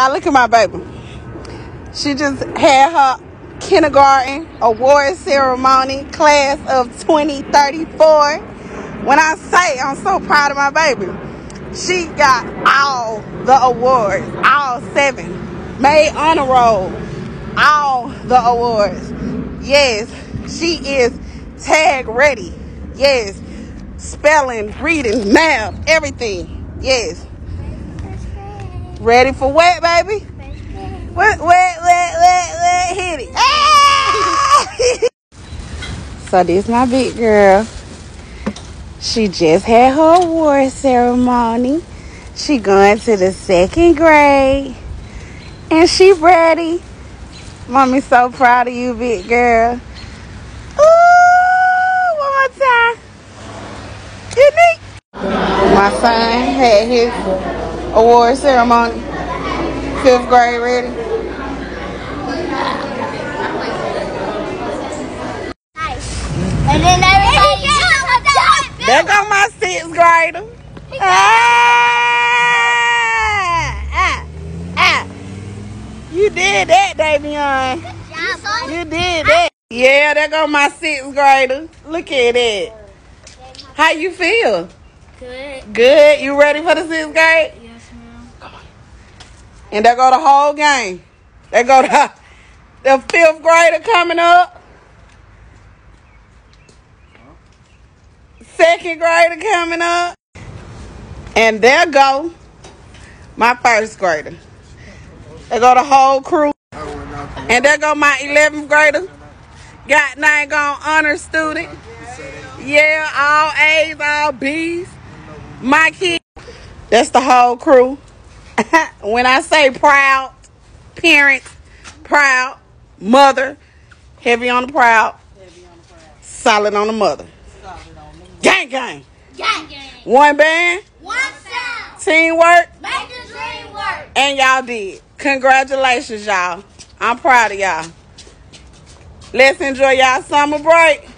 Y'all look at my baby. She just had her kindergarten award ceremony class of 2034. When I say I'm so proud of my baby, she got all the awards, all seven, made honor roll, all the awards. Yes, she is tag ready. Yes, spelling, reading, math, everything. Yes. Ready for what, baby? What, what, what, what, what, hit it. Ah! so this my big girl. She just had her award ceremony. She going to the second grade. And she ready. Mommy so proud of you, big girl. Ooh, one more time. Unique. My son had his award ceremony. Fifth grade ready. And then everybody, There go my sixth grader. Ah, ah, ah. You did that, Davion. You did that. Yeah, there go my sixth grader. Look at it. How you feel? Good. Good. You ready for the sixth grade? And they go the whole game. They go the, the fifth grader coming up. Second grader coming up. And there go my first grader. They go the whole crew. And there go my 11th grader. Got nine gone honor student. Yeah, all A's, all B's. My kid. That's the whole crew. when I say proud, parents, proud, mother, heavy on the proud, solid on the mother. Gang, gang. Gang, gang. One band, One sound. teamwork, Make the dream work. and y'all did. Congratulations, y'all. I'm proud of y'all. Let's enjoy y'all summer break.